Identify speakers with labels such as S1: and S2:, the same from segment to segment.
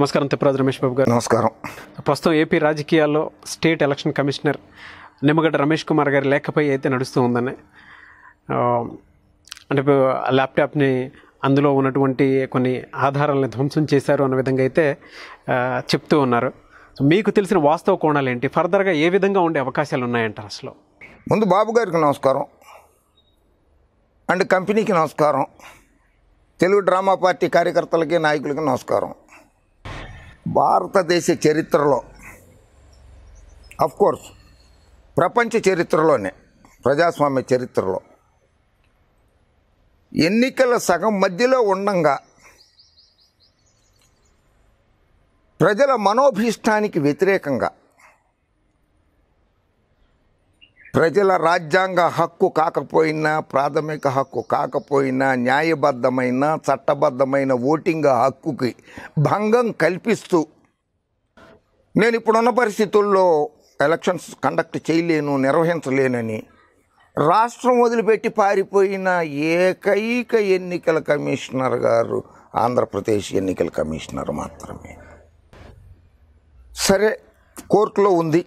S1: నమస్కారం తిప్పరాజు రమేష్ బాబు గారు.
S2: నమస్కారం.
S1: ప్రస్తుతం ఏపీ రాజకీయాల్లో state election commissioner Nimmagadda Ramesh Kumar గారి లేఖపై అయితే నడుస్తూ ఉందని అంటే ల్యాప్టాప్ని అందులో ఉన్నటువంటి కొన్ని ఆధారాలను ధ్వంసం చేశారు అన్న విధంగా అయితే చెప్తూ ఉన్నారు. మీకు తెలిసిన వాస్తవ కోణాలు ఏంటి? ఫర్దర్గా ఏ విధంగా ఉండే అవకాశాలు ఉన్నాయంటారు అసలు?
S2: ముందు బాబు గారికి నమస్కారం. అండ్ కంపెనీకి నమస్కారం. తెలుగు డ్రామా పార్టీ కార్యకర్తలకి నాయకులకి నమస్కారం. భారతదేశ చరిత్రలో కోర్స్ ప్రపంచ చరిత్రలోనే ప్రజాస్వామ్య చరిత్రలో ఎన్నికల సగం మధ్యలో ఉండంగా ప్రజల మనోభీష్టానికి వ్యతిరేకంగా ప్రజల రాజ్యాంగ హక్కు కాకపోయినా ప్రాథమిక హక్కు కాకపోయినా న్యాయబద్ధమైన చట్టబద్ధమైన ఓటింగ్ హక్కుకి భంగం కల్పిస్తూ నేను ఇప్పుడున్న పరిస్థితుల్లో ఎలక్షన్స్ కండక్ట్ చేయలేను నిర్వహించలేనని రాష్ట్రం వదిలిపెట్టి పారిపోయిన ఏకైక ఎన్నికల కమిషనర్ గారు ఆంధ్రప్రదేశ్ ఎన్నికల కమిషనర్ మాత్రమే. సరే కోర్టులో ఉంది.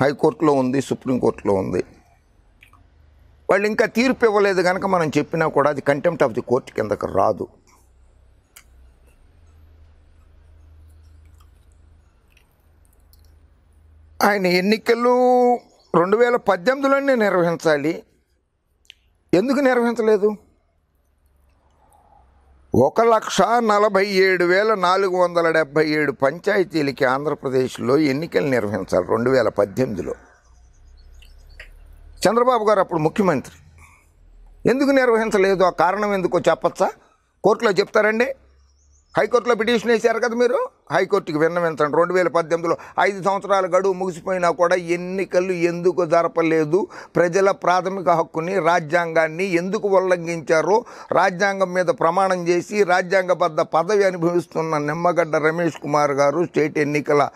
S2: హైకోర్టులో ఉంది సుప్రీంకోర్టులో ఉంది. వాళ్ళు ఇంకా తీర్పు ఇవ్వలేదు కనుక మనం చెప్పినా కూడా అది కంటెంప్ట్ ఆఫ్ ది కోర్టు కిందకు రాదు. ఆయన ఎన్నికలు రెండు వేల పద్దెనిమిదిలోనే నిర్వహించాలి. ఎందుకు నిర్వహించలేదు? ఒక లక్ష నలభై ఏడు వేల నాలుగు వందల డెబ్బై ఏడు పంచాయతీలకి ఆంధ్రప్రదేశ్లో ఎన్నికలు నిర్వహించాలి రెండు వేల పద్దెనిమిదిలో. చంద్రబాబు గారు అప్పుడు ముఖ్యమంత్రి. ఎందుకు నిర్వహించలేదు? ఆ కారణం ఎందుకో చెప్పచ్చా? కోర్టులో చెప్తారండి. హైకోర్టులో పిటిషన్ వేశారు కదా మీరు? హైకోర్టుకి విన్నవించండి. రెండు వేల పద్దెనిమిదిలో ఐదు సంవత్సరాల గడువు ముగిసిపోయినా కూడా ఎన్నికలు ఎందుకు జరపలేదు? ప్రజల ప్రాథమిక హక్కుని రాజ్యాంగాన్ని ఎందుకు ఉల్లంఘించారో రాజ్యాంగం మీద ప్రమాణం చేసి రాజ్యాంగబద్ధ పదవి అనుభవిస్తున్న నిమ్మగడ్డ రమేష్ కుమార్ గారు స్టేట్ ఎన్నికల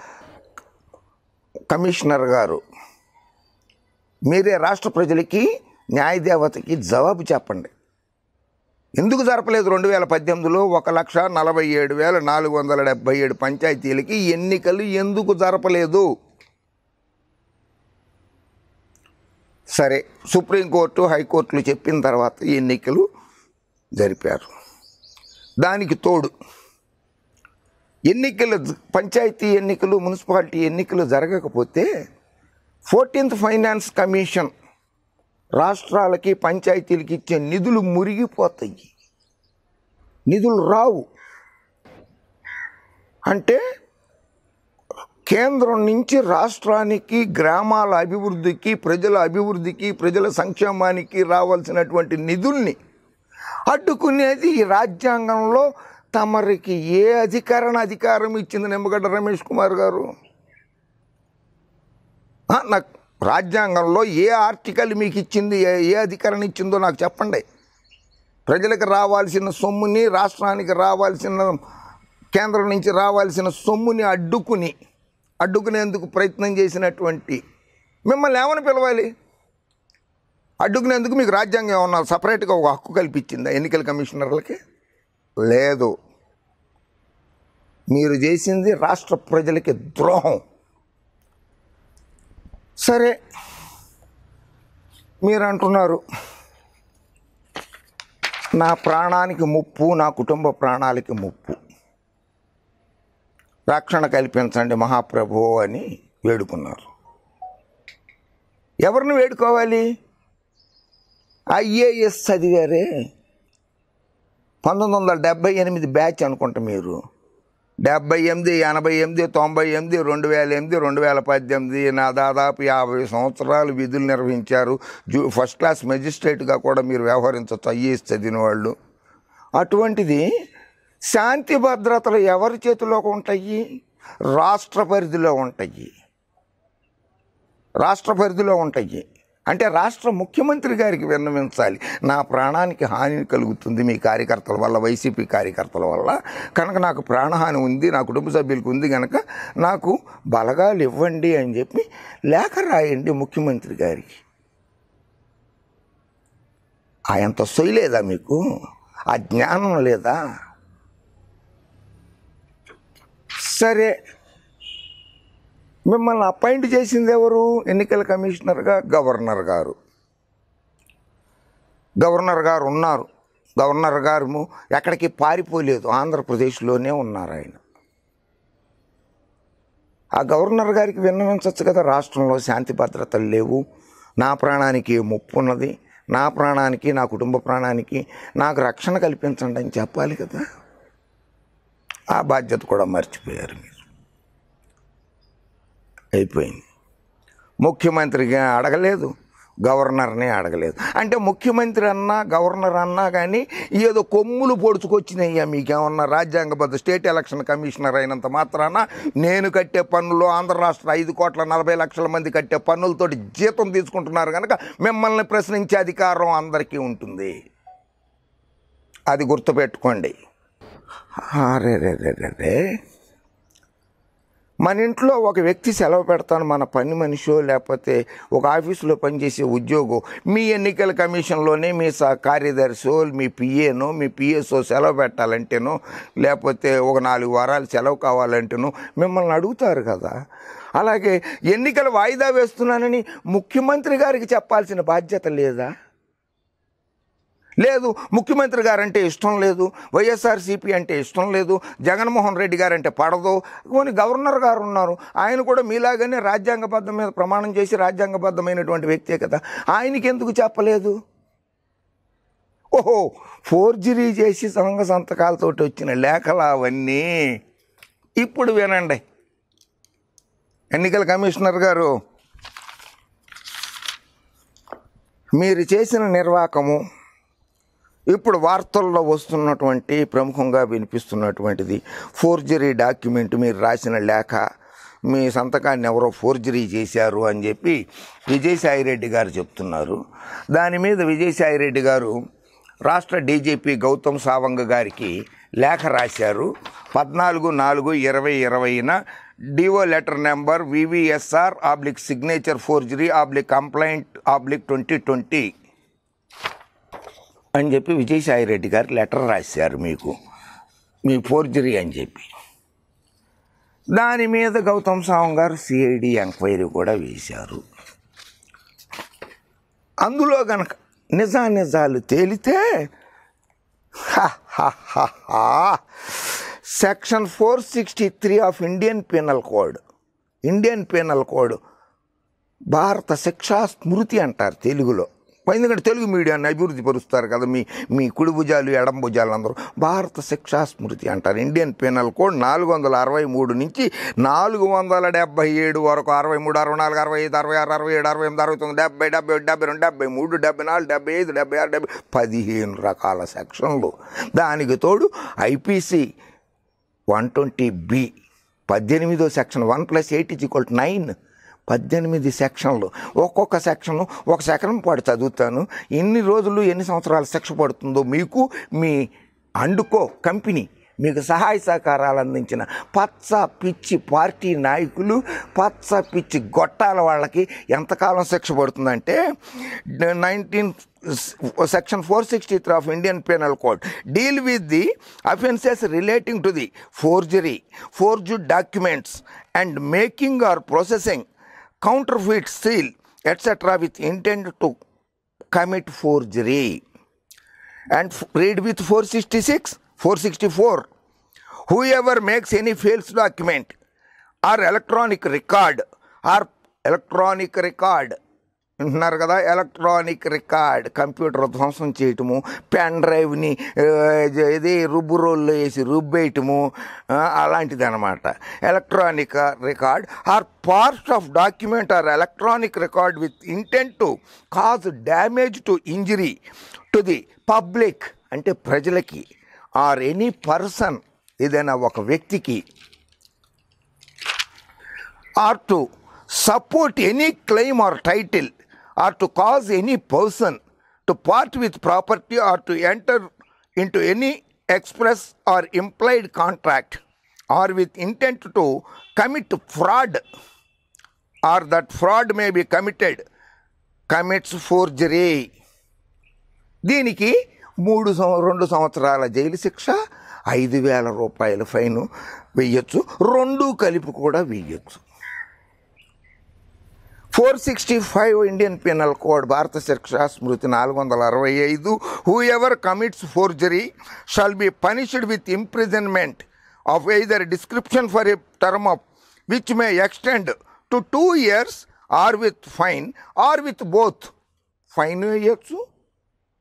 S2: కమిషనర్ గారు. మీరే రాష్ట్ర ప్రజలకి న్యాయదేవతకి జవాబు చెప్పండి. ఎందుకు జరపలేదు రెండు వేల పద్దెనిమిదిలో ఒక లక్ష నలభై ఏడు వేల నాలుగు వందల డెబ్బై ఏడు పంచాయతీలకి ఎన్నికలు ఎందుకు జరపలేదు? సరే సుప్రీంకోర్టు హైకోర్టులు చెప్పిన తర్వాత ఎన్నికలు జరిపారు. దానికి తోడు ఎన్నికలు పంచాయతీ ఎన్నికలు మున్సిపాలిటీ ఎన్నికలు జరగకపోతే ఫోర్టీన్త్ ఫైనాన్స్ కమిషన్ రాష్ట్రాలకి పంచాయతీలకి ఇచ్చే నిధులు మురిగిపోతాయి. నిధులు రావు. అంటే కేంద్రం నుంచి రాష్ట్రానికి గ్రామాల అభివృద్ధికి ప్రజల అభివృద్ధికి ప్రజల సంక్షేమానికి రావాల్సినటువంటి నిధుల్ని అడ్డుకునేది ఈ రాజ్యాంగంలో తమరికి ఏ అధికారణ అధికారం ఇచ్చింది నిమ్మగడ్డ రమేష్ కుమార్ గారు? నాకు రాజ్యాంగంలో ఏ ఆర్టికల్ మీకు ఇచ్చింది ఏ ఏ అధికారం ఇచ్చిందో నాకు చెప్పండి. ప్రజలకు రావాల్సిన సొమ్ముని రాష్ట్రానికి రావాల్సిన కేంద్రం నుంచి రావాల్సిన సొమ్ముని అడ్డుకుని అడ్డుకునేందుకు ప్రయత్నం చేసినటువంటి మిమ్మల్ని ఏమని పిలవాలి? అడ్డుకునేందుకు మీకు రాజ్యాంగం ఏమన్నా సపరేట్గా ఒక హక్కు కల్పించిందా ఎన్నికల కమిషనర్లకి? లేదు. మీరు చేసింది రాష్ట్ర ప్రజలకి ద్రోహం. సరే మీరు అంటున్నారు నా ప్రాణానికి ముప్పు నా కుటుంబ ప్రాణాలకి ముప్పు. రక్షణ కల్పించండి మహాప్రభు అని వేడుకున్నారు. ఎవరిని వేడుకోవాలి? ఐఏఎస్ చదివారే. పంతొమ్మిది వందల డెబ్బై ఎనిమిది బ్యాచ్ అనుకుంటా మీరు. డెబ్బై ఎనిమిది ఎనభై ఎనిమిది తొంభై ఎనిమిది రెండు వేల ఎనిమిది రెండు వేల పద్దెనిమిది నా దాదాపు యాభై సంవత్సరాలు విధులు నిర్వహించారు. జూ ఫస్ట్ క్లాస్ మెజిస్ట్రేట్గా కూడా మీరు వ్యవహరించవచ్చు ఐఏఎస్ చదివిన వాళ్ళు. అటువంటిది శాంతి భద్రతలు ఎవరి చేతిలోకి ఉంటాయి? రాష్ట్ర పరిధిలో ఉంటాయి. రాష్ట్ర పరిధిలో ఉంటాయి. అంటే రాష్ట్ర ముఖ్యమంత్రి గారికి విన్నవించాలి. నా ప్రాణానికి హాని కలుగుతుంది మీ కార్యకర్తల వల్ల వైసీపీ కార్యకర్తల వల్ల. కనుక నాకు ప్రాణహాని ఉంది నా కుటుంబ సభ్యులకు ఉంది కనుక నాకు బలగాలు ఇవ్వండి అని చెప్పి లేఖ రాయండి ముఖ్యమంత్రి గారికి. ఆయంత సొయ్యలేదా మీకు? ఆ జ్ఞానం లేదా? సరే మిమ్మల్ని అపాయింట్ చేసింది ఎవరు? ఎన్నికల కమిషనర్గా గవర్నర్ గారు. గవర్నర్ గారు ఉన్నారు. గవర్నర్ గారు ఎక్కడికి పారిపోలేదు. ఆంధ్రప్రదేశ్లోనే ఉన్నారు ఆయన. ఆ గవర్నర్ గారికి విన్నవించవచ్చు కదా రాష్ట్రంలో శాంతి భద్రతలు లేవు. నా ప్రాణానికి ముప్పు ఉన్నది. నా ప్రాణానికి నా కుటుంబ ప్రాణానికి నాకు రక్షణ కల్పించండి అని చెప్పాలి కదా. ఆ బాధ్యత కూడా మర్చిపోయారు మీరు. అయిపోయింది. ముఖ్యమంత్రిగా అడగలేదు గవర్నర్ని అడగలేదు. అంటే ముఖ్యమంత్రి అన్నా గవర్నర్ అన్నా కానీ ఏదో కొమ్ములు పొడుచుకొచ్చినాయ్యా మీకేమన్నా రాజ్యాంగబద్ధ స్టేట్ ఎలక్షన్ కమిషనర్ అయినంత మాత్రాన? నేను కట్టే పన్నులు ఆంధ్ర రాష్ట్ర ఐదు కోట్ల నలభై లక్షల మంది కట్టే పన్నులతోటి జీతం తీసుకుంటున్నారు కనుక మిమ్మల్ని ప్రశ్నించే అధికారం అందరికీ ఉంటుంది. అది గుర్తుపెట్టుకోండి. అరే రే రే రే రే. మన ఇంట్లో ఒక వ్యక్తి సెలవు పెడతాను మన పని మనిషో లేకపోతే ఒక ఆఫీసులో పనిచేసే ఉద్యోగం మీ ఎన్నికల కమిషన్లోనే మీ స కార్యదర్శో మీ పిఏనో మీ పిఎస్ఓ సెలవు పెట్టాలంటేనో లేకపోతే ఒక నాలుగు వారాలు సెలవు కావాలంటేనో మిమ్మల్ని అడుగుతారు కదా. అలాగే ఎన్నికలు వాయిదా వేస్తున్నానని ముఖ్యమంత్రి గారికి చెప్పాల్సిన బాధ్యత లేదా? లేదు ముఖ్యమంత్రి గారంటే ఇష్టం లేదు వైఎస్ఆర్సీపీ అంటే ఇష్టం లేదు జగన్మోహన్ రెడ్డి గారంటే పడదు. కొన్ని గవర్నర్ గారు ఉన్నారు. ఆయన కూడా మీలాగానే రాజ్యాంగబద్ధం మీద ప్రమాణం చేసి రాజ్యాంగబద్ధమైనటువంటి వ్యక్తే కదా. ఆయనకి ఎందుకు చెప్పలేదు? ఓహో ఫోర్జరీ చేసి సంఘ సంతకాలతోటి వచ్చిన లేఖలు అవన్నీ ఇప్పుడు వినండి. ఎన్నికల కమిషనర్ గారు మీరు చేసిన నిర్వాకము ఇప్పుడు వార్తల్లో వస్తున్నటువంటి ప్రముఖంగా వినిపిస్తున్నటువంటిది ఫోర్జరీ డాక్యుమెంట్ మీరు రాసిన లేఖ. మీ సంతకాన్ని ఎవరో ఫోర్జరీ చేశారు అని చెప్పి విజయసాయిరెడ్డి గారు చెప్తున్నారు. దాని మీద విజయసాయిరెడ్డి గారు రాష్ట్ర డీజీపీ గౌతమ్ సావంగ్ గారికి లేఖ రాశారు. పద్నాలుగు నాలుగు ఇరవై ఇరవైన DO letter number VVSR oblique signature forgery oblique complaint oblique twenty twenty. అని చెప్పి విజయసాయి రెడ్డి గారు లెటర్ రాశారు మీకు. మీ ఫోర్జరీ అని చెప్పి. దాని మీద గౌతమ్ సావం గారు సిఐడి ఎంక్వైరీ కూడా వేశారు. అందులో గనక నిజానిజాలు తేలితే section four sixty three of Indian penal code Indian penal code భారత శిక్షా స్మృతి అంటారు తెలుగులో. ఎందుకంటే తెలుగు మీడియాన్ని అభివృద్ధి పరుస్తారు కదా మీ మీ కుడి భుజాలు ఎడం భుజాలు అందరూ. భారత శిక్షా స్మృతి అంటారు. ఇండియన్ పీనల్ కోడ్ నాలుగు వందల అరవై మూడు నుంచి నాలుగు వందల డెబ్బై ఏడు వరకు అరవై మూడు అరవై నాలుగు అరవై ఐదు అరవై ఆరు అరవై ఏడు అరవై ఎనిమిది అరవై తొమ్మిది డెబ్బై డెబ్బై ఒకటి డెబ్బై రెండు డెబ్బై మూడు డెబ్బై నాలుగు డెబ్బై ఐదు డెబ్బై ఆరు డెబ్బై పదిహేను రకాల సెక్షన్లు. దానికి తోడు ఐపీసీ వన్ ట్వంటీ బి పద్దెనిమిదో section one plus eight is equal nine పద్దెనిమిది సెక్షన్లు. ఒక్కొక్క సెక్షను ఒక సెకండ్ పాటు చదువుతాను. ఎన్ని రోజులు ఎన్ని సంవత్సరాలు శిక్ష పడుతుందో మీకు మీ అండుకో కంపెనీ మీకు సహాయ సహకారాలు అందించిన పచ్చ పిచ్చి పార్టీ నాయకులు పచ్చ పిచ్చి గొట్టాల వాళ్ళకి ఎంతకాలం శిక్ష పడుతుందంటే nineteen section four sixty three of Indian penal code deal with the offences relating to the forgery forge documents and making or processing counterfeit seal etc with intent to commit forgery. And read with 466 464 whoever makes any false document or electronic record or electronic record అంటున్నారు కదా? Electronic record computer ధ్వంసం చేయటము pen డ్రైవ్ని ఇది రుబ్బు రోల్లో వేసి రుబ్బేయటము అలాంటిది అనమాట electronic record or part of document or electronic record with intent to cause damage to injury to the public అంటే ప్రజలకి ఆర్ ఎనీ పర్సన్ ఏదైనా ఒక వ్యక్తికి. Or to support any claim or title or to cause any person to part with property or to enter into any express or implied contract or with intent to commit fraud or that fraud may be committed commits forgery. దీనికి మూడు రెండు సంవత్సరాల జైలు శిక్ష ఐదు వేల రూపాయల fine వెయ్యొచ్చు రెండు కలిపి కూడా వెయ్యొచ్చు four sixty five Indian penal code భారత శిక్షా స్మృతి నాలుగు వందల అరవై ఐదు. Whoever commits forgery shall be punished with imprisonment of either description for a term of which may extend to two years or with fine or with both fine వేయచ్చు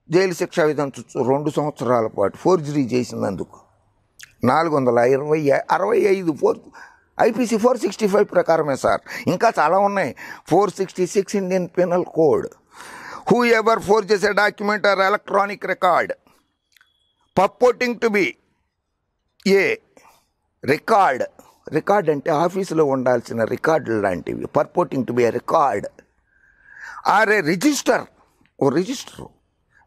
S2: జైలు శిక్ష విధించవచ్చు రెండు సంవత్సరాల పాటు ఫోర్జరీ చేసినందుకు. నాలుగు వందల ఇరవై అరవై ఐదు four IPC four sixty five ప్రకారమే సార్. ఇంకా చాలా ఉన్నాయి. Four sixty six Indian penal code. Whoever forge చేసే document or electronic record purporting to be a record record అంటే ఆఫీసులో ఉండాల్సిన రికార్డులు లాంటివి. Purporting to be a record or a register oh register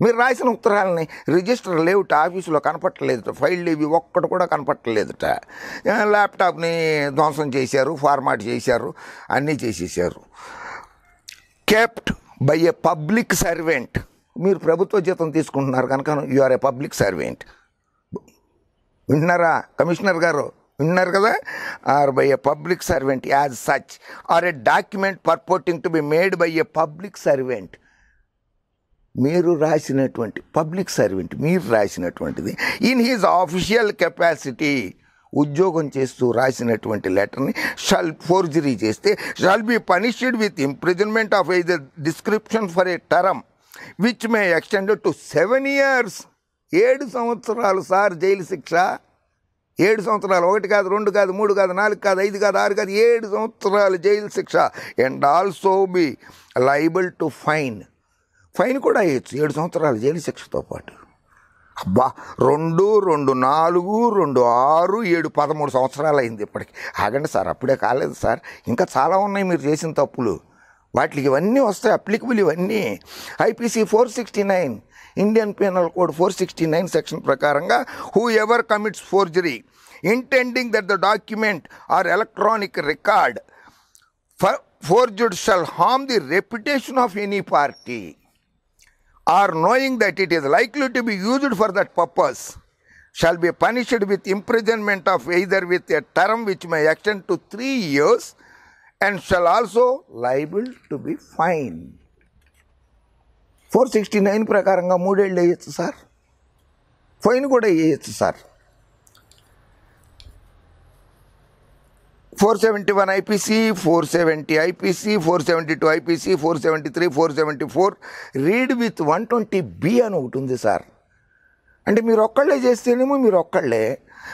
S2: మీరు రాసిన ఉత్తరాలని రిజిస్టర్ లేవుట ఆఫీసులో కనపట్టలేదుట ఫైల్ ఇవి ఒక్కటి కూడా కనపట్టలేదుట. ల్యాప్టాప్ని ధ్వంసం చేశారు ఫార్మాట్ చేశారు అన్నీ చేసేసారు. Kept by a public servant మీరు ప్రభుత్వ జీతం తీసుకుంటున్నారు కనుక you are a public servant వింటున్నారా కమిషనర్ గారు? విన్నారు కదా? Are by a public servant as such or a document purporting to be made by a public servant మీరు రాసినటువంటి పబ్లిక్ సర్వెంట్ మీరు రాసినటువంటిది. ఇన్ హీజ్ ఆఫీషియల్ కెపాసిటీ ఉద్యోగం చేస్తూ రాసినటువంటి లెటర్ని షల్ ఫోర్జరీ చేస్తే shall be punished with imprisonment of a description for a term which may extend to seven years ఏడు సంవత్సరాలు సార్ జైలు శిక్ష. ఏడు సంవత్సరాలు ఒకటి కాదు రెండు కాదు మూడు కాదు నాలుగు కాదు ఐదు కాదు ఆరు కాదు ఏడు సంవత్సరాలు జైలు శిక్ష. And also be liable to fine fine కూడా వేయచ్చు. ఏడు సంవత్సరాలు జైలు శిక్షతో పాటు. అబ్బా రెండు రెండు నాలుగు రెండు ఆరు ఏడు పదమూడు సంవత్సరాలు అయింది ఇప్పటికి. ఆగండి సార్ అప్పుడే కాలేదు సార్. ఇంకా చాలా ఉన్నాయి మీరు చేసిన తప్పులు. వాటికి ఇవన్నీ వస్తాయి అప్లికబుల్ ఇవన్నీ. IPC four sixty nine Indian penal code four sixty nine section ప్రకారంగా whoever commits forgery intending that the document or electronic record for forged shall harm the reputation of any party or knowing that it is likely to be used for that purpose shall be punished with imprisonment of either with a term which may extend to three years and shall also liable to be fined. Four sixty nine ప్రకారంగా మూడేళ్ళు వేయచ్చు sir fine కూడా వేయచ్చు sir four seventy one IPC four seventy IPC four seventy two IPC four seventy three four seventy four. Read with one twenty B అని ఒకటి ఉంది sir. అంటే మీరు ఒక్కళ్ళే చేస్తేనేమో మీరు ఒక్కళ్ళే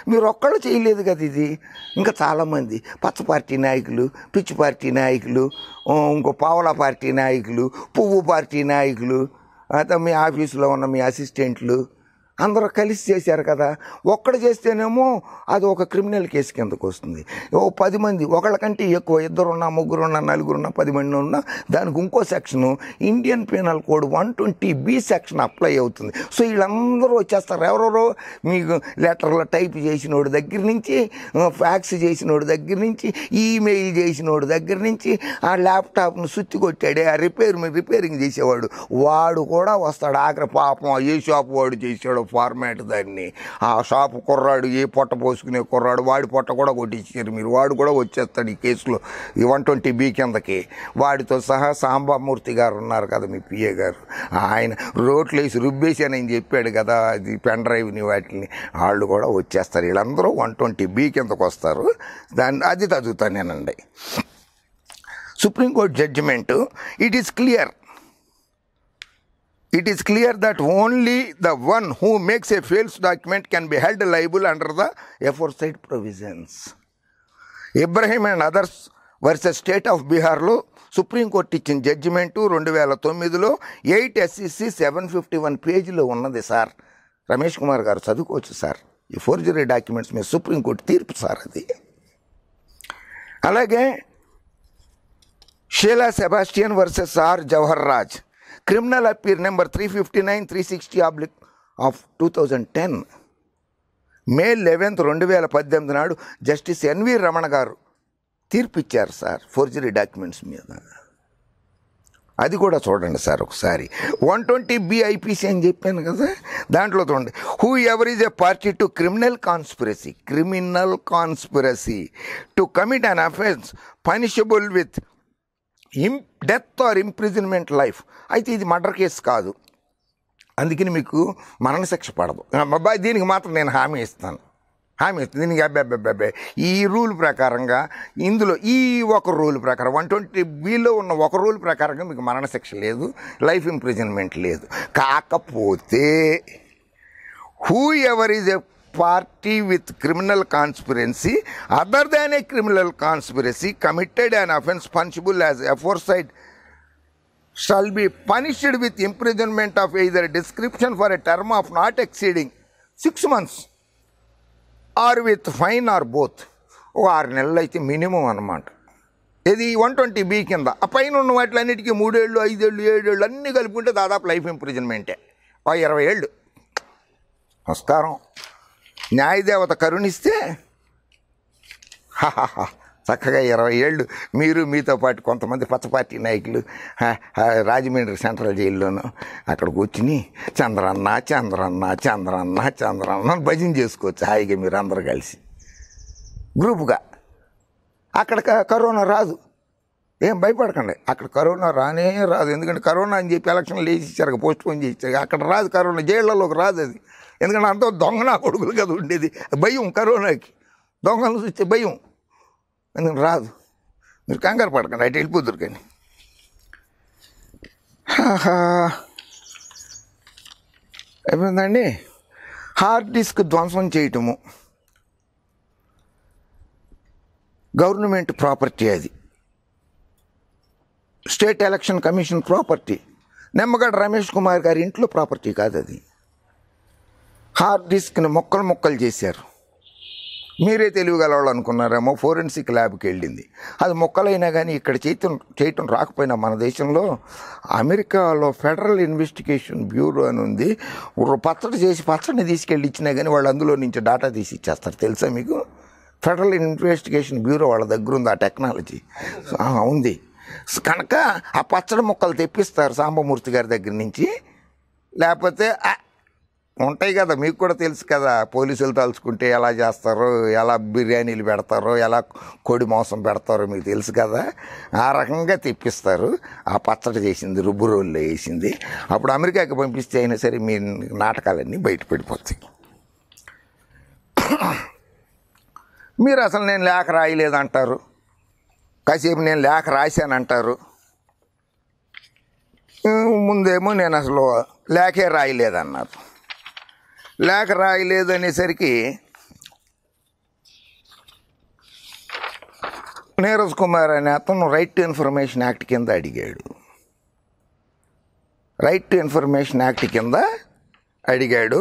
S2: మీరు ఒక్కళ్ళు చేయలేదు కదా ఇది. ఇంకా చాలామంది పచ్చ పార్టీ నాయకులు పిచ్చి పార్టీ నాయకులు ఇంకో పావలా పార్టీ నాయకులు పువ్వు పార్టీ నాయకులు అయితే మీ ఆఫీసులో ఉన్న మీ అసిస్టెంట్లు అందరూ కలిసి చేశారు కదా. ఒక్కడు చేస్తేనేమో అది ఒక క్రిమినల్ కేసు కిందకు వస్తుంది. ఓ పది మంది ఒకళ్ళకంటే ఎక్కువ ఇద్దరున్నా ముగ్గురున్నా నలుగురున్నా పది మంది ఉన్నా దానికి ఇంకో section Indian penal code one twenty B section apply అవుతుంది. సో వీళ్ళందరూ వచ్చేస్తారు. ఎవరెవరో? మీకు లెటర్లో టైప్ చేసినోడి దగ్గర నుంచి ఫ్యాక్స్ చేసినోడి దగ్గర నుంచి ఈమెయిల్ చేసినోడి దగ్గర నుంచి ఆ ల్యాప్టాప్ను సుత్తి కొట్టాడే ఆ రిపేర్ రిపేరింగ్ చేసేవాడు. వాడు కూడా వస్తాడు. ఆఖరి పాపం ఏ షాప్ వాడు చేసాడు ఫార్మాట్ దాన్ని. ఆ షాప్ కుర్రాడు ఏ పొట్ట పోసుకునే కుర్రాడు వాడి పొట్ట కూడా కొట్టించారు మీరు. వాడు కూడా వచ్చేస్తాడు ఈ కేసులో. ఈ వన్ ట్వంటీ బీ కిందకి. వాడితో సహా సాంబామూర్తి గారు ఉన్నారు కదా మీ పిఏ గారు. ఆయన రోట్లు వేసి రుబ్బేసి అని ఆయన చెప్పాడు కదా అది పెన్ డ్రైవ్ని వాటిని. వాళ్ళు కూడా వచ్చేస్తారు. వీళ్ళందరూ వన్ ట్వంటీ బీ కిందకు వస్తారు. దాన్ని అది చదువుతాను నేనండి supreme court judgment. It is clear. It is clear that only the one who makes a false document can be held liable under the aforesaid provisions. Ibrahim and others versus state of బీహార్లో supreme court ఇచ్చిన judgement రెండు వేల తొమ్మిదిలో eight SCC seven fifty one పేజీలో ఉన్నది sir. Ramesh Kumar గారు చదువుకోవచ్చు sir. ఈ ఫోర్జరీ డాక్యుమెంట్స్ మీద సుప్రీంకోర్టు తీర్పు సార్ అది. అలాగే Sheela Sebastian versus R Jawahar Raj. Criminal appeal number three fifty nine three sixty oblique of two thousand ten May eleventh రెండు వేల పద్దెనిమిది నాడు జస్టిస్ ఎన్వి రమణ గారు తీర్పిచ్చారు సార్ ఫోర్జరీ డాక్యుమెంట్స్ మీద. అది కూడా చూడండి సార్ ఒకసారి. వన్ ట్వంటీ బిఐపిసి అని చెప్పాను కదా దాంట్లో చూడండి. Whoever is a party to criminal conspiracy criminal conspiracy to commit an offence punishable with ఇం డెత్ ఆర్ ఇంప్రిజన్మెంట్ లైఫ్ అయితే ఇది మర్డర్ కేసు కాదు. అందుకని మీకు మరణశిక్ష పడదు. అబ్బాయి దీనికి మాత్రం నేను హామీ ఇస్తాను. హామీ ఇస్తాను. దీనికి అబ్బాయి అబ్బాయి అబ్బాయి ఈ రూల్ ప్రకారంగా ఇందులో ఈ ఒక రూల్ ప్రకారం వన్ ట్వంటీ బిలో ఉన్న ఒక రూల్ ప్రకారంగా మీకు మరణశిక్ష లేదు లైఫ్ ఇంప్రిజన్మెంట్ లేదు. కాకపోతే whoever is a party with criminal conspiracy other than a criminal conspiracy committed and offence punishable as aforesaid shall be punished with imprisonment of either description for a term of not exceeding six months or with fine or both ఓ ఆరు నెలలు అయితే minimum అనమాట ఇది one twenty be కింద. ఆ పైన ఉన్న వాటిలన్నిటికీ మూడేళ్ళు ఐదేళ్ళు ఏడేళ్ళు అన్నీ కలుపుకుంటే దాదాపు లైఫ్ ఇంప్రిజన్మెంటే ఇరవై ఏళ్ళు. నమస్కారం. న్యాయదేవత కరుణిస్తే? చక్కగా ఇరవై ఏళ్ళు మీరు మీతో పాటు కొంతమంది పచ్చ పార్టీ నాయకులు రాజమండ్రి సెంట్రల్ జైల్లోనూ అక్కడ కూర్చుని చంద్రన్న చంద్రన్న చంద్రన్న చంద్రన్న భజన చేసుకోవచ్చు. హాయిగా మీరు అందరు కలిసి. గ్రూపుగా. అక్కడ క- కరోనా రాదు. ఏం భయపడకండి. అక్కడ కరోనా రానే రాదు. ఎందుకంటే కరోనా అని చెప్పి ఎలక్షన్లు వేసి ఇచ్చారు పోస్ట్ పోన్ చేసి ఇచ్చారు అక్కడ రాదు కరోనా. జైళ్ళలోకి రాదు అది. ఎందుకంటే అంత దొంగ నా కొడుకులు కదా ఉండేది. భయం కరోనాకి. దొంగలు చూస్తే భయం. ఎందుకంటే రాదు. మీరు కంగారు పడకండి అటు వెళ్ళిపోతురు కానీ. అయిపోయిందండి. హార్డ్ డిస్క్ ధ్వంసం చేయటము. గవర్నమెంట్ ప్రాపర్టీ అది. State election commission property. Nimmagadda Ramesh Kumar గారి ఇంట్లో ప్రాపర్టీ కాదు అది హార్డ్ డిస్క్ని మొక్కలు మొక్కలు చేశారు. మీరే తెలియగలవాళ్ళు అనుకున్నారేమో ఫోరెన్సిక్ ల్యాబ్కి వెళ్ళింది. అది మొక్కలైనా కానీ ఇక్కడ చేయటం చేయటం రాకపోయినా మన దేశంలో అమెరికాలో ఫెడరల్ ఇన్వెస్టిగేషన్ బ్యూరో అని ఉంది. పచ్చడి చేసి పచ్చడిని తీసుకెళ్ళి ఇచ్చినా కానీ వాళ్ళు అందులో నుంచి డాటా తీసి ఇచ్చేస్తారు. తెలుసా మీకు? ఫెడరల్ ఇన్వెస్టిగేషన్ బ్యూరో వాళ్ళ దగ్గర ఉంది ఆ టెక్నాలజీ. ఉంది. కనుక ఆ పచ్చడి మొక్కలు తెప్పిస్తారు సాంబమూర్తి గారి దగ్గర నుంచి. లేకపోతే ఉంటాయి కదా మీకు కూడా తెలుసు కదా పోలీసులు తలుచుకుంటే ఎలా చేస్తారో ఎలా బిర్యానీలు పెడతారో ఎలా కోడి మాంసం పెడతారో మీకు తెలుసు కదా. ఆ రకంగా తెప్పిస్తారు. ఆ పచ్చడి చేసింది రుబ్బు రోల్లో వేసింది. అప్పుడు అమెరికాకి పంపిస్తే అయినా సరే మీ నాటకాలన్నీ బయట పడిపోతాయి. మీరు అసలు నేను లేఖ రాయలేదంటారు. కాసేపు నేను లేఖ రాశానంటారు. ముందేమో నేను అసలు లేఖే రాయలేదన్నారు. లేఖ రాయలేదు అనేసరికి నీరజ్ కుమార్ అనే అతను రైట్ టు ఇన్ఫర్మేషన్ యాక్ట్ కింద అడిగాడు. రైట్ టు ఇన్ఫర్మేషన్ యాక్ట్ కింద అడిగాడు.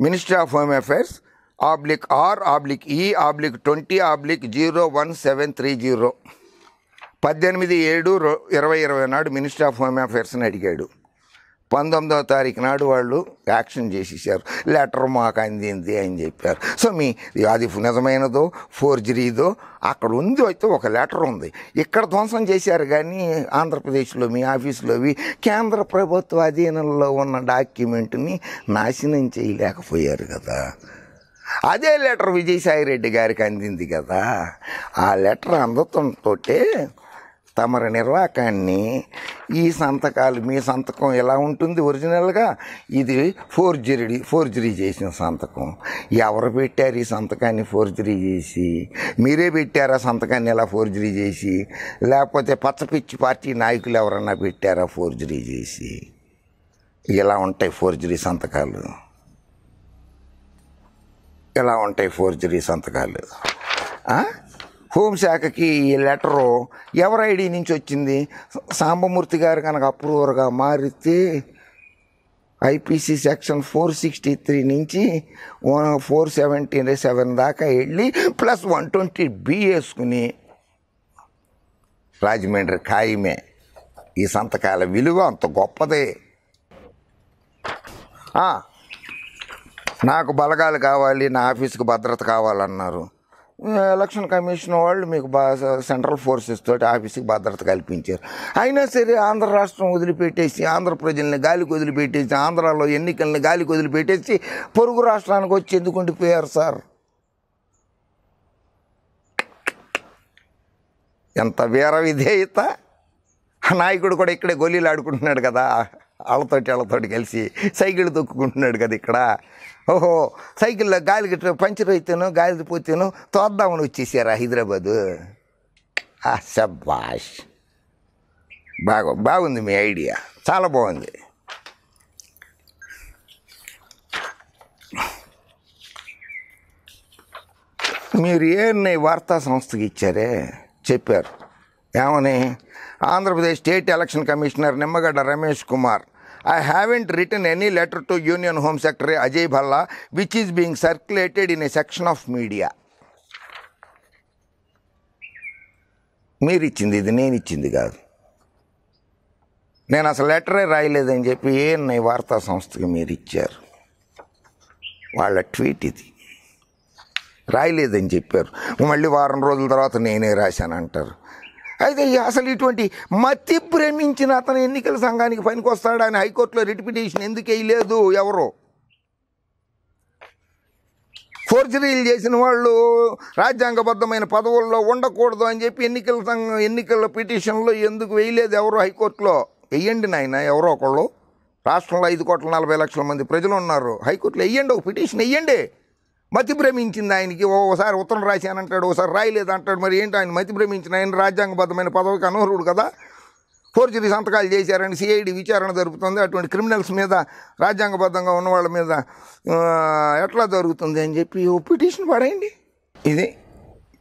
S2: Ministry of home affairs oblique R oblique E oblique twenty oblique zero one seven three zero పద్దెనిమిది ఏడు ఇరవై ఇరవై నాడు మినిస్ట్రీ ఆఫ్ హోమ్ అఫైర్స్ని అడిగాడు. పంతొమ్మిదవ తారీఖు నాడు వాళ్ళు యాక్షన్ చేసేసారు లెటర్ మాకు అందింది అని చెప్పారు. సో మీ అది నిజమైనదో ఫోర్జరీదో అక్కడ ఉంది అయితే ఒక లెటర్ ఉంది. ఇక్కడ ధ్వంసం చేశారు కానీ ఆంధ్రప్రదేశ్లో మీ ఆఫీసులోవి కేంద్ర ప్రభుత్వ అధీనంలో ఉన్న డాక్యుమెంట్ని నాశనం చేయలేకపోయారు కదా. అదే లెటర్ విజయసాయి రెడ్డి గారికి అందింది కదా. ఆ లెటర్ అందతంతో తమరి నిర్వాకాన్ని ఈ సంతకాలు మీ సంతకం ఎలా ఉంటుంది ఒరిజినల్గా? ఇది ఫోర్జరీ ఫోర్జరీ చేసిన సంతకం. ఎవరు పెట్టారు ఈ సంతకాన్ని ఫోర్జరీ చేసి? మీరే పెట్టారా సంతకాన్ని ఎలా ఫోర్జరీ చేసి? లేకపోతే పచ్చపిచ్చి పార్టీ నాయకులు ఎవరన్నా పెట్టారా ఫోర్జరీ చేసి? ఇలా ఉంటాయి ఫోర్జరీ సంతకాలు? ఎలా ఉంటాయి ఫోర్జరీ సంతకాలు? ఆ? హోంశాఖకి ఈ లెటరు ఎవరి ఐడి నుంచి వచ్చింది? సాంబమూర్తి గారు కనుక అప్రూవర్గా మారితే IPC section four sixty three నుంచి ఫోర్ సెవెంటీ సెవెన్ దాకా వెళ్ళి ప్లస్ వన్ ట్వంటీ బి వేసుకుని రాజమండ్రి ఖాయమే. ఈ సంతకాల విలువ అంత గొప్పదే. నాకు బలగాలు కావాలి నా ఆఫీస్కి భద్రత కావాలన్నారు. ఎలక్షన్ కమిషన్ వాళ్ళు మీకు బా సెంట్రల్ ఫోర్సెస్ తోటి ఆఫీస్కి భద్రత కల్పించారు. అయినా సరే ఆంధ్ర రాష్ట్రం వదిలిపెట్టేసి ఆంధ్ర ప్రజల్ని గాలికి వదిలిపెట్టేసి ఆంధ్రాలో ఎన్నికల్ని గాలికి వదిలిపెట్టేసి పొరుగు రాష్ట్రానికి వచ్చి ఎందుకు ఉండిపోయారు సార్? ఎంత వీర విధేయత! నాయకుడు కూడా ఇక్కడే గొల్లీలు ఆడుకుంటున్నాడు కదా. వాళ్ళతోటి వాళ్ళతోటి కలిసి సైకిల్ తొక్కుకుంటున్నాడు కదా ఇక్కడ. ఓహో సైకిల్లో గాలి ట్ర- పంచర్ అయితేను గాలి పోతేను తోద్దామని వచ్చేసారా హైదరాబాదు? ఆ, శబాష్. బాగా బాగుంది మీ ఐడియా. చాలా బాగుంది. మీరు ఏమన్నాయి వార్తా సంస్థకి ఇచ్చారే? చెప్పారు. ఏమని? Andhra Pradesh state election commissioner Nimmagadda Ramesh Kumar I haven't return any letter to union home secretary Ajay Bhalla which is being circulated in a section of media మీరు ఇచ్చింది ఇది నేను ఇచ్చింది కాదు. నేను అసలు లెటరే రాయలేదని చెప్పి ఏ వార్తా సంస్థకి మీరు ఇచ్చారు వాళ్ళ ట్వీట్ ఇది. రాయలేదని చెప్పారు. మళ్ళీ వారం రోజుల తర్వాత నేనే రాశాను అంటారు అయితే అసలు ఇటువంటి మతి భ్రమించిన అతను ఎన్నికల సంఘానికి పనికొస్తాడు అని హైకోర్టులో రిట్ పిటిషన్ ఎందుకు వేయలేదు? ఎవరు? ఫోర్జరీలు చేసిన వాళ్ళు రాజ్యాంగబద్ధమైన పదవుల్లో ఉండకూడదు అని చెప్పి ఎన్నికల సంఘం ఎన్నికల పిటిషన్లో ఎందుకు వేయలేదు? ఎవరు హైకోర్టులో? వెయ్యండి నాయన ఎవరో ఒకళ్ళు. రాష్ట్రంలో ఐదు కోట్ల నలభై లక్షల మంది ప్రజలు ఉన్నారు. హైకోర్టులో వెయ్యండి ఒక పిటిషన్ వెయ్యండి మతి భ్రమించింది ఆయనకి. ఓసారి ఉత్తరం రాశానంటాడు ఒకసారి రాయలేదు అంటాడు. మరి ఏంటి ఆయన మతి భ్రమించిన? ఆయన రాజ్యాంగబద్ధమైన పదవికి అనర్హుడు కదా. ఫోర్జరీ సంతకాలు చేశారని సిఐడి విచారణ జరుగుతుంది అటువంటి క్రిమినల్స్ మీద రాజ్యాంగబద్ధంగా ఉన్న వాళ్ళ మీద ఎట్లా జరుగుతుంది అని చెప్పి ఓ పిటిషన్ పడేయండి. ఇది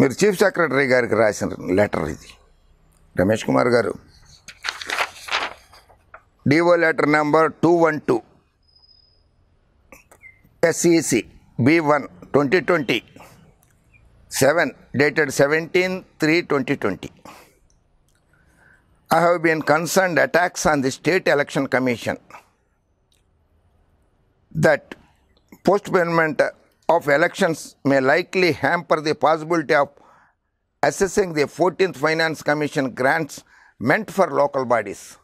S2: మీరు చీఫ్ సెక్రటరీ గారికి రాసిన లెటర్ ఇది. రమేష్ కుమార్ గారు. DO letter number two one two. SEC B one. 2020 7 dated 17 3 2020 I have been concerned attacks on the state election commission that postponement of elections may likely hamper the possibility of assessing the 14th finance commission grants meant for local bodies.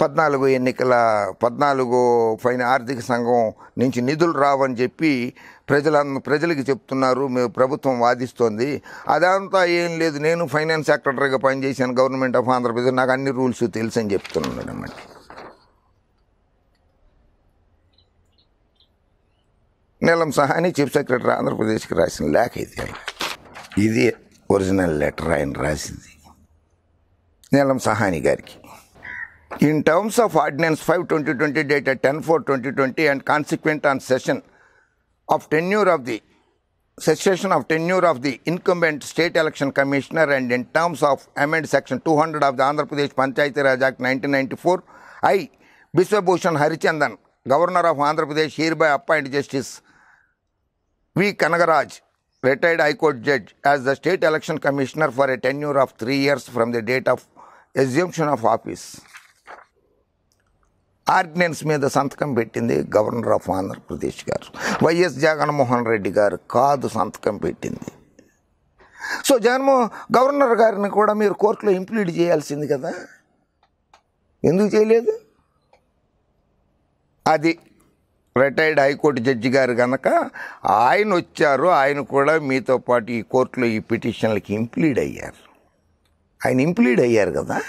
S2: పద్నాలుగు ఎన్నికల పద్నాలుగు పైన ఆర్థిక సంఘం నుంచి నిధులు రావని చెప్పి ప్రజల ప్రజలకి చెప్తున్నారు. మేము ప్రభుత్వం వాదిస్తోంది. అదంతా ఏం లేదు. నేను ఫైనాన్స్ సెక్రటరీగా పనిచేశాను. గవర్నమెంట్ ఆఫ్ ఆంధ్రప్రదేశ్ నాకు అన్ని రూల్స్ తెలుసు అని చెప్తున్నాను అన్నమాట నీలం సహాని చీఫ్ సెక్రటరీ ఆంధ్రప్రదేశ్కి రాసిన లేఖ ఇది ఆయన. ఇది ఒరిజినల్ లెటర్ ఆయన రాసింది. నీలం సహాని గారికి. In terms of Ordinance 5 2020 dated 10 4 2020 and consequent on session of tenure of the cessation of tenure of the incumbent state election commissioner and in terms of amend section 200 of the Andhra Pradesh Panchayati Raj Act 1994, I, Biswabhushan Harichandan, Governor of Andhra Pradesh, hereby appoint Justice V. Kanagaraj, retired High Court judge, as the state election commissioner for a tenure of three years from the date of assumption of office. Ordinance మీద సంతకం పెట్టింది governor of Andhra Pradesh గారు. YS Jaganmohan Reddy గారు కాదు సంతకం పెట్టింది. So Jaganmohan governor గారిని కూడా మీరు కోర్టులో ఇంప్లీడ్ చేయాల్సింది కదా? ఎందుకు చేయలేదు? అది రిటైర్డ్ హైకోర్టు జడ్జి గారు కనుక ఆయన వచ్చారు ఆయన కూడా మీతో పాటు ఈ కోర్టులో ఈ పిటిషన్లకి ఇంప్లీడ్ అయ్యారు. ఆయన ఇంప్లీడ్ అయ్యారు కదా?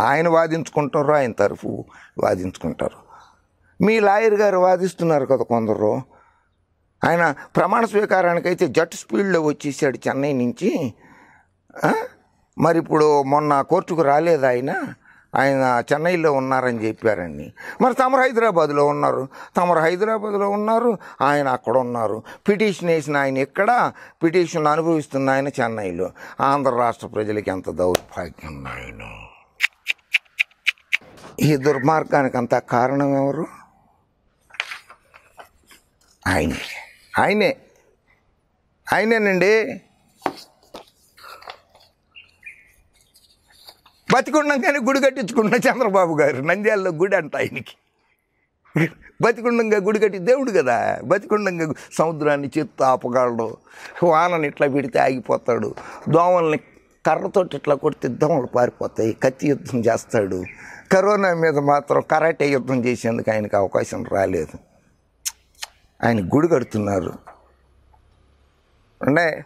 S2: ఆయన వాదించుకుంటారు ఆయన తరఫు వాదించుకుంటారు. మీ లాయర్ గారు వాదిస్తున్నారు కదా కొందరు. ఆయన ప్రమాణ స్వీకారానికి అయితే జట్ స్పీడ్లో వచ్చేసాడు చెన్నై నుంచి. మరి ఇప్పుడు మొన్న కోర్టుకు రాలేదు ఆయన. ఆయన చెన్నైలో ఉన్నారని చెప్పారండి. మరి తమరు హైదరాబాద్లో ఉన్నారు. తమరు హైదరాబాద్లో ఉన్నారు. ఆయన అక్కడ ఉన్నారు. పిటిషన్ వేసిన ఆయన ఎక్కడ? పిటిషన్ అనుభవిస్తున్న ఆయన చెన్నైలో. ఆంధ్ర రాష్ట్ర ప్రజలకి ఎంత దౌర్భాగ్యం ఆయన ఈ దుర్మార్గానికి అంత కారణం ఎవరు? ఆయనే. ఆయనే. ఆయనేనండి. బతికున్నాం కానీ గుడి కట్టించుకున్న చంద్రబాబు గారు. నంద్యాలలో గుడి అంట ఆయనకి. బతికుండంగా గుడి కట్టి దేవుడు కదా. బతికుండంగా సముద్రాన్ని చెత్త ఆపగలడు. వానని ఇట్లా పెడితే ఆగిపోతాడు. దోమల్ని కర్రతోటి ఇట్లా కొడితే దోమలు పారిపోతాయి. కత్తి యుద్ధం చేస్తాడు. కరోనా మీద మాత్రం కరాటే యుద్ధం చేసేందుకు ఆయనకు అవకాశం రాలేదు. ఆయన గుడి కడుతున్నారు. అంటే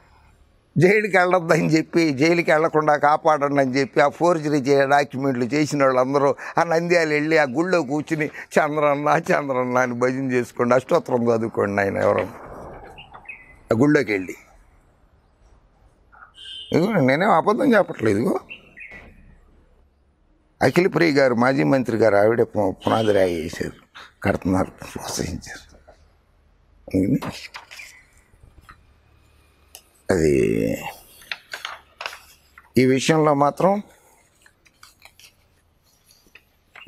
S2: జైలుకి వెళ్ళొద్దని చెప్పి జైలుకి వెళ్ళకుండా కాపాడండి అని చెప్పి ఆ ఫోర్జరీ చే డాక్యుమెంట్లు చేసిన వాళ్ళందరూ ఆ నంద్యాలు వెళ్ళి ఆ గుళ్ళో కూర్చుని చంద్రన్న చంద్రన్న అని భజన చేసుకోండి అష్టోత్తరం చదువుకోండి ఆయన ఎవరు. ఆ గుళ్ళోకి వెళ్ళి. ఇదిగో నేనేం అబద్ధం చెప్పట్లేదు అఖిలప్రియ అఖిల ప్రియ గారు మాజీ మంత్రి గారు ఆవిడ పునాది రాయి వేశారు కడుతున్నారు ప్రోత్సహించారు. అది ఈ విషయంలో మాత్రం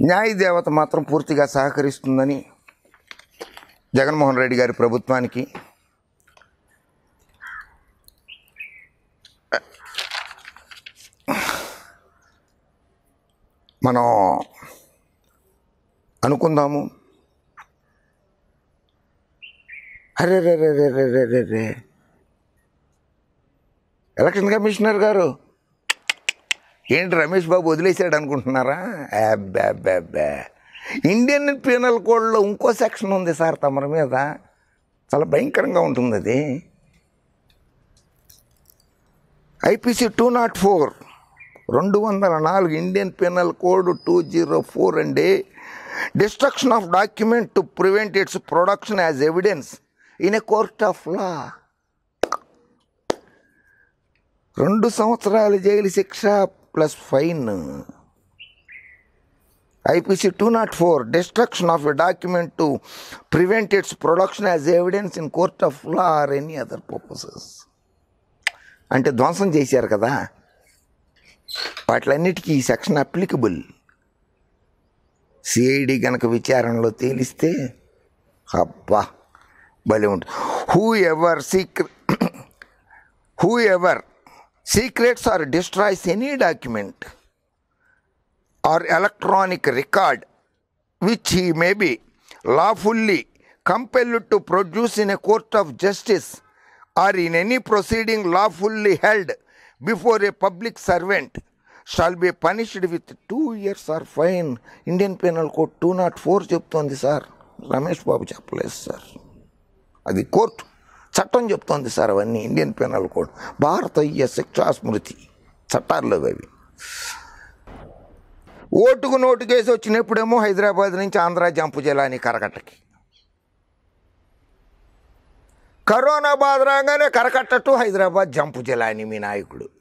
S2: న్యాయ దేవత మాత్రం పూర్తిగా సహకరిస్తుందని జగన్మోహన్ రెడ్డి గారి ప్రభుత్వానికి మనం అనుకుందాము. అరే రే రే రే రే రే రే ఎలక్షన్ కమిషనర్ గారు. ఏంటి రమేష్ బాబు వదిలేశాడు అనుకుంటున్నారా? అబ్బాబ్బాబ్బా ఇండియన్ పీనల్ కోడ్లో ఇంకో సెక్షన్ ఉంది సార్ తమర మీద. చాలా భయంకరంగా ఉంటుంది అది ఐపీసీ టూ నాట్ ఫోర్. రెండు వందల నాలుగు Indian penal code two zero four అండి destruction of document to prevent its production as evidence in a court of law రెండు సంవత్సరాల జైలు శిక్ష plus fine IPC two not four destruction of a document to prevent its production as evidence in court of law or any other purposes అంటే ధ్వంసం చేశారు కదా? వాటిలన్నిటికీ ఈ section applicable. CID కనుక విచారణలో తేలిస్తే అబ్బా భలే ఉంటుంది whoever secret whoever secrets or destroys any document or electronic record which he may be lawfully compelled to produce in a court of justice or in any proceeding lawfully held before a public servant shall be punished with two years or fine Indian penal code two not four చెప్తోంది sir Ramesh Babu చెప్పలేదు sir అది court చట్టం చెప్తోంది sir అవన్నీ. Indian penal code భారతీయ శిక్షా స్మృతి చట్టాల్లో అవి. ఓటుకు నోటు కేసు వచ్చినప్పుడేమో హైదరాబాద్ నుంచి ఆంధ్ర జంపు జలాని కరకట్టకి. కరోనా బాధ రాగానే కరకట్ట హైదరాబాద్ జంపు జలాని మీ నాయకుడు.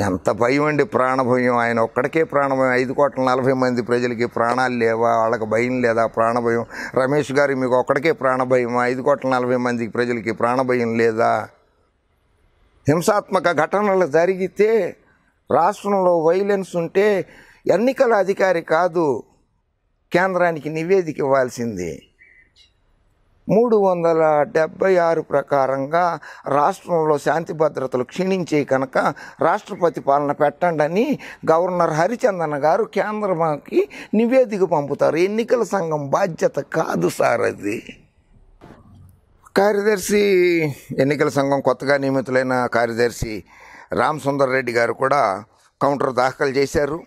S2: ఎంత భయం అండి ప్రాణభయం. ఆయన ఒక్కడికే ప్రాణభయం. ఐదు కోట్ల నలభై మంది ప్రజలకి ప్రాణాలు లేవా? వాళ్ళకి భయం లేదా ప్రాణభయం? రమేష్ గారు మీకు ఒక్కడికే ప్రాణభయం. ఐదు కోట్ల నలభై మంది ప్రజలకి ప్రాణభయం లేదా? హింసాత్మక ఘటనలు జరిగితే రాష్ట్రంలో వైలెన్స్ ఉంటే ఎన్నికల అధికారి కాదు కేంద్రానికి నివేదిక ఇవ్వాల్సింది. మూడు వందల డెబ్బై ఆరు ప్రకారంగా రాష్ట్రంలో శాంతి భద్రతలు క్షీణించే కనుక రాష్ట్రపతి పాలన పెట్టండి అని గవర్నర్ హరిచందన్ గారు కేంద్రంకి నివేదిక పంపుతారు. ఎన్నికల సంఘం బాధ్యత కాదు సార్ అది. కార్యదర్శి ఎన్నికల సంఘం కొత్తగా నియమితులైన కార్యదర్శి రామ్ సుందర్ రెడ్డి గారు కూడా కౌంటర్ దాఖలు చేశారు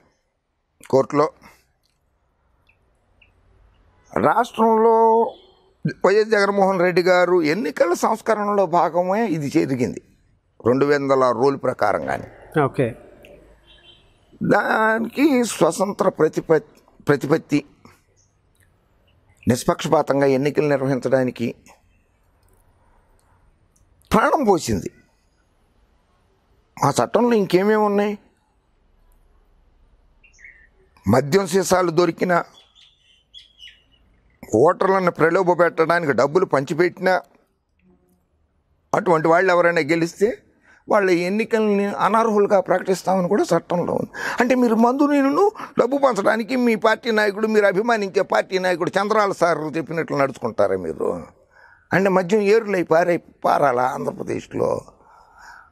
S2: కోర్టులో. రాష్ట్రంలో వైఎస్ జగన్మోహన్ రెడ్డి గారు ఎన్నికల సంస్కరణలో భాగమే ఇది జరిగింది. రెండు వందల రూల్ ప్రకారంగానే
S1: ఓకే.
S2: దానికి స్వతంత్ర ప్రతిపత్తి ప్రతిపత్తి నిష్పక్షపాతంగా ఎన్నికలు నిర్వహించడానికి ప్రాణం పోసింది. ఆ చట్టంలో ఇంకేమేమి ఉన్నాయి మద్యం సీసాలు దొరికిన ఓటర్లను ప్రలోభ పెట్టడానికి డబ్బులు పంచిపెట్టినా అటువంటి వాళ్ళు ఎవరైనా గెలిస్తే వాళ్ళ ఎన్నికల్ని అనర్హులుగా ప్రకటిస్తామని కూడా చట్టంలో ఉంది. అంటే మీరు మందు నేను డబ్బు పంచడానికి మీ పార్టీ నాయకుడు మీరు అభిమానించే పార్టీ నాయకుడు చంద్రాల సార్ చెప్పినట్లు నడుచుకుంటారా మీరు? అంటే మద్యం ఏరులై పారై పారాలా ఆంధ్రప్రదేశ్లో?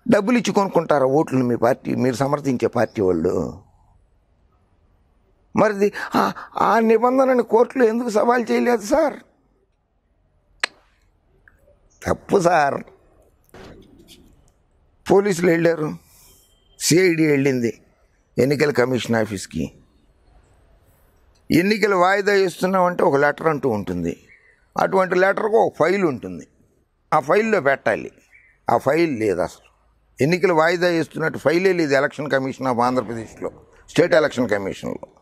S2: డబ్బులు ఇచ్చి కొనుక్కుంటారా ఓట్లు మీ పార్టీ మీరు సమర్థించే పార్టీ వాళ్ళు? మరిది ఆ- ఆ నిబంధనని కోర్టులో ఎందుకు సవాల్ చేయలేదు సార్? తప్పు సార్. పోలీసులు వెళ్ళారు. సిఐడి వెళ్ళింది ఎన్నికల కమిషన్ ఆఫీస్కి. ఎన్నికలు వాయిదా ఇస్తున్నామంటే ఒక లెటర్ అంటూ ఉంటుంది. అటువంటి లెటర్కు ఒక ఫైల్ ఉంటుంది. ఆ ఫైల్లో పెట్టాలి. ఆ ఫైల్ లేదు అసలు. ఎన్నికలు వాయిదా ఇస్తున్నట్టు ఫైలే లేదు ఎలక్షన్ కమిషన్ ఆఫ్ ఆంధ్రప్రదేశ్లో స్టేట్ ఎలక్షన్ కమిషన్లో.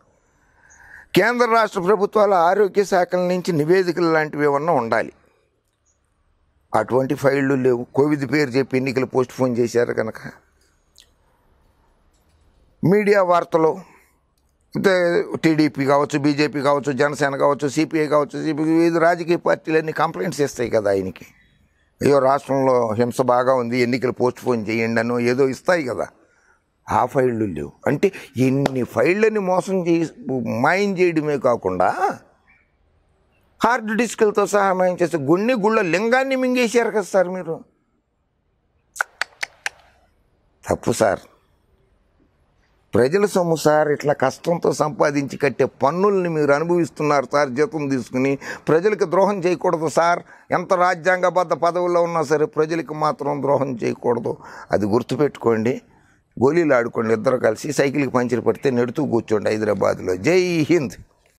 S2: కేంద్ర రాష్ట్ర ప్రభుత్వాల ఆరోగ్య శాఖల నుంచి నివేదికలు లాంటివి ఏమన్నా ఉండాలి? అటువంటి ఫైళ్ళు లేవు. కోవిడ్ పేరు చెప్పి ఎన్నికలు పోస్ట్ పోన్ చేశారు కనుక మీడియా వార్తలు అంటే టీడీపీ కావచ్చు బీజేపీ కావచ్చు జనసేన కావచ్చు సిపిఐ కావచ్చు సిపిఐ వివిధ రాజకీయ పార్టీలన్నీ కంప్లైంట్స్ ఇస్తాయి కదా ఆయనకి. అయ్యో రాష్ట్రంలో హింస బాగా ఉంది ఎన్నికలు పోస్ట్ పోన్ చేయండి అనో ఏదో ఇస్తాయి కదా. ఆ ఫైళ్ళు లేవు. అంటే ఎన్ని ఫైళ్ళని మోసం చేసి మాయం చేయడమే కాకుండా హార్డ్ డిస్కులతో సహా మాయం చేస్తే గుండె గుళ్ళ లింగాన్ని మింగేశారు కదా సార్ మీరు. తప్పు సార్. ప్రజల సొమ్ము సార్ ఇట్లా కష్టంతో సంపాదించి కట్టే పన్నుల్ని మీరు అనుభవిస్తున్నారు సార్ జీతం తీసుకుని. ప్రజలకు ద్రోహం చేయకూడదు సార్. ఎంత రాజ్యాంగబద్ధ పదవుల్లో ఉన్నా సరే ప్రజలకు మాత్రం ద్రోహం చేయకూడదు. అది గుర్తుపెట్టుకోండి. గోళీలు ఆడుకోండి ఇద్దరు కలిసి సైకిల్కి పంచర్ పడితే నెడుతూ కూర్చోండి హైదరాబాద్లో. జై హింద్.